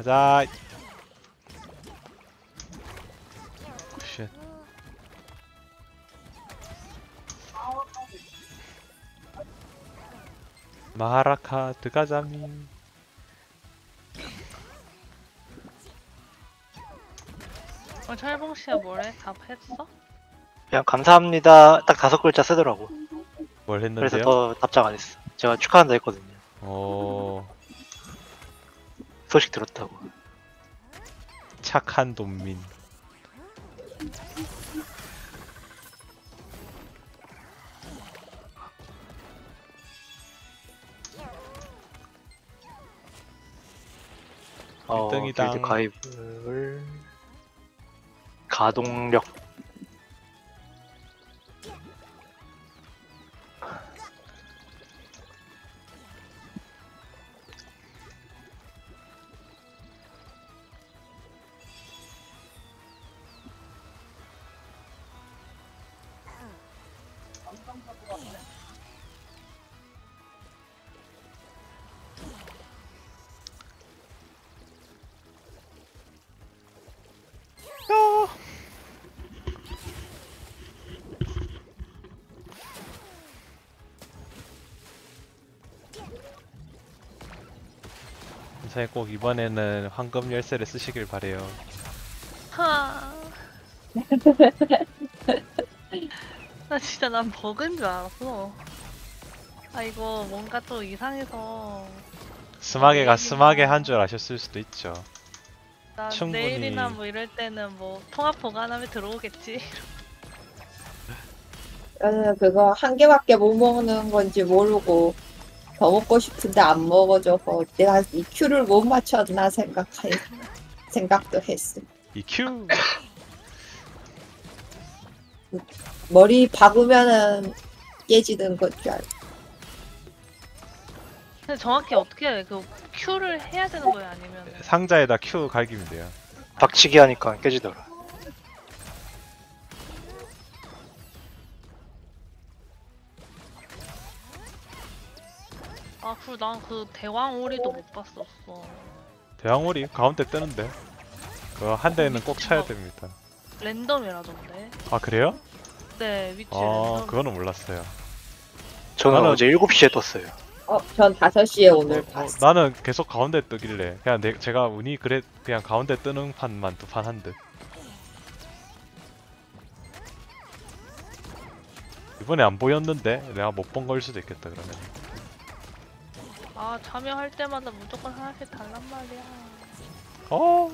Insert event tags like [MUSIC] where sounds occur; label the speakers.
Speaker 1: 가자. Shit. 마하라카 드가자미.
Speaker 2: 어, 철봉 씨가 뭐래? 답했어?
Speaker 3: 그냥 감사합니다. 딱 다섯 글자 쓰더라고.
Speaker 1: 뭘
Speaker 3: 그래서
Speaker 1: 했는데요?
Speaker 3: 더 답장 안 했어. 제가 축하한다 했거든요.
Speaker 1: 어
Speaker 3: 소식 들었다고.
Speaker 1: 착한 돈민.
Speaker 3: 어,
Speaker 1: 일등이당.
Speaker 3: 길드 가입을 가동력
Speaker 1: 선생님 꼭 이번에는 황금 열쇠를 쓰시길 바래요.
Speaker 2: 하. [LAUGHS] 나 진짜 난 버그인 줄 알았어. 아 이거 뭔가 또 이상해서
Speaker 1: 스마게가 스마게 한 줄 아셨을 수도 있죠.
Speaker 2: 나
Speaker 1: 충분히-
Speaker 2: 내일이나 뭐 이럴 때는 뭐 통합 보관함에 들어오겠지. [LAUGHS]
Speaker 4: 나는 그거 한 개밖에 못 먹는 건지 모르고 더 먹고 싶은데 안 먹어줘서 내가 이 큐를 못 맞췄나 생각해 생각도 했어.
Speaker 1: EQ [LAUGHS] [LAUGHS]
Speaker 4: 머리 박으면은 깨지는 건줄 알고.
Speaker 2: 근데 정확히 어떻게 해야 돼? 그 Q를 해야 되는 거야 아니면?
Speaker 1: 상자에다 Q 갈기면 돼요.
Speaker 3: 박치기 하니까 깨지더라.
Speaker 2: 아 그리고 난그 대왕 오리도 못 봤었어.
Speaker 1: 대왕오리 가운데 뜨는데 그거 한 대는 꼭 쳐야 됩니다.
Speaker 2: 랜덤이라던데.
Speaker 1: 아 그래요?
Speaker 2: 네 위치
Speaker 1: 아. 그거는 몰랐어요.
Speaker 3: 저는
Speaker 1: 나는-
Speaker 3: 어제 7시에 떴어요.
Speaker 4: 어, 전 5시에 오늘
Speaker 1: 어, 어,
Speaker 4: 봤어.
Speaker 1: 나는 계속 가운데 뜨길래 그냥 내, 제가 운이 그래 그냥 가운데 뜨는 판만 두 판 한 듯. 이번에 안 보였는데 내가 못 본 걸 수도 있겠다 그러면.
Speaker 2: 아 참여할 때마다 무조건 하나씩 달란 말이야.
Speaker 1: 어